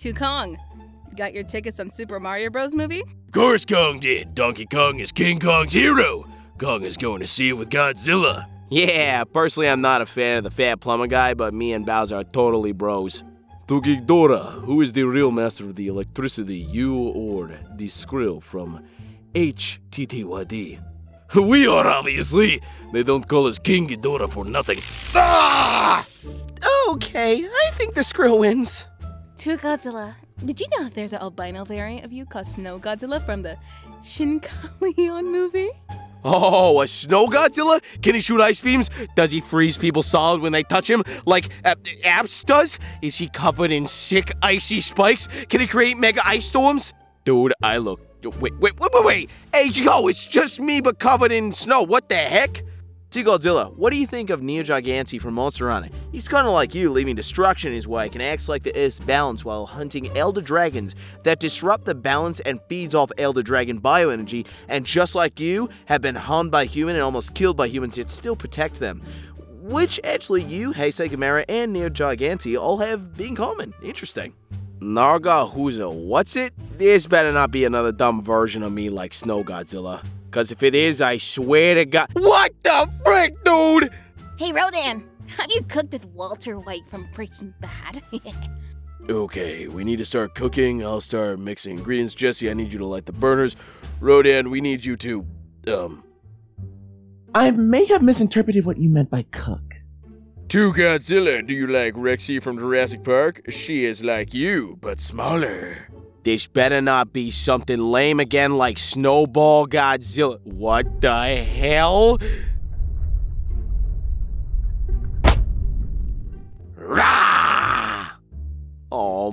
To Kong. Got your tickets on Super Mario Bros. movie? Of course Kong did. Donkey Kong is King Kong's hero. Kong is going to see it with Godzilla. Yeah, personally, I'm not a fan of the fat plumber guy, but me and Bowser are totally bros. To Ghidorah, who is the real master of the electricity, you or the Skrill from HTTYD? We are, obviously. They don't call us King Ghidorah for nothing. Ah! Okay, I think the Skrill wins. To Godzilla. Did you know there's an albino variant of you called Snow Godzilla from the Shinkalion movie? Oh, a snow Godzilla? Can he shoot ice beams? Does he freeze people solid when they touch him, like uh, Apps does? Is he covered in sick, icy spikes? Can he create mega ice storms? Dude, I look. Wait, wait, wait, wait, wait! Hey, yo, it's just me, but covered in snow. What the heck? T Godzilla, what do you think of Nergigante from Monster Hunter? He's kind of like you, leaving destruction in his wake and acts like the Earth's balance while hunting Elder Dragons that disrupt the balance and feeds off Elder Dragon bioenergy, and just like you, have been harmed by human and almost killed by humans yet still protect them. Which actually you, Heisei Gamera, and Nergigante all have in common. Interesting. Narga Huza, what's it? This better not be another dumb version of me like Snow Godzilla. Cause if it is, I swear to God. What the frick, dude? Hey, Rodan, have you cooked with Walter White from Breaking Bad? okay, we need to start cooking. I'll start mixing ingredients. Jesse, I need you to light the burners. Rodan, we need you to, um. I may have misinterpreted what you meant by cook. To Godzilla, do you like Rexy from Jurassic Park? She is like you, but smaller. This better not be something lame again like Snowball Godzilla. What the hell?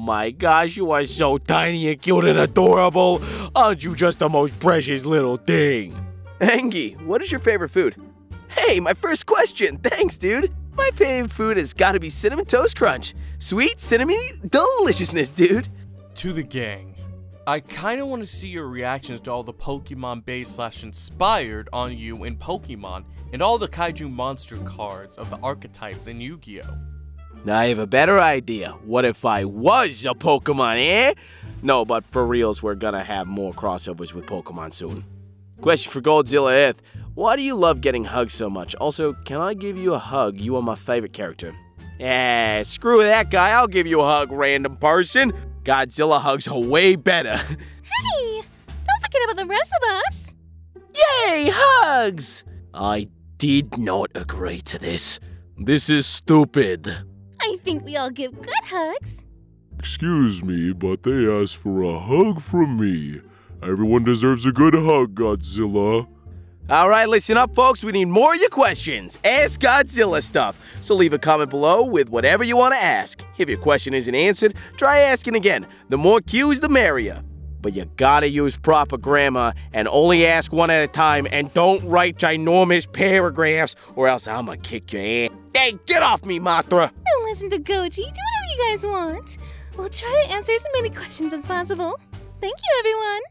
My gosh, you are so tiny and cute and adorable. Aren't you just the most precious little thing? Engi, what is your favorite food? Hey, my first question. Thanks, dude. My favorite food has got to be Cinnamon Toast Crunch. Sweet, cinnamon deliciousness, dude. To the gang. I kinda wanna see your reactions to all the Pokemon based slash inspired on you in Pokemon and all the kaiju monster cards of the archetypes in Yu-Gi-Oh! I have a better idea. What if I was a Pokemon, eh? No, but for reals, we're gonna have more crossovers with Pokemon soon. Question for Godzilla Earth. Why do you love getting hugged so much? Also, can I give you a hug? You are my favorite character. Eh, screw that guy. I'll give you a hug, random person. Godzilla hugs are way better. hey, don't forget about the rest of us. Yay, hugs! I did not agree to this. This is stupid. I think we all give good hugs. Excuse me, but they asked for a hug from me. Everyone deserves a good hug, Godzilla. All right, listen up, folks. We need more of your questions. Ask Godzilla stuff. So leave a comment below with whatever you want to ask. If your question isn't answered, try asking again. The more cues, the merrier. But you gotta use proper grammar and only ask one at a time and don't write ginormous paragraphs or else I'm gonna kick your ass. Hey, get off me, Mothra! Don't listen to Goji. Do whatever you guys want. We'll try to answer as many questions as possible. Thank you, everyone.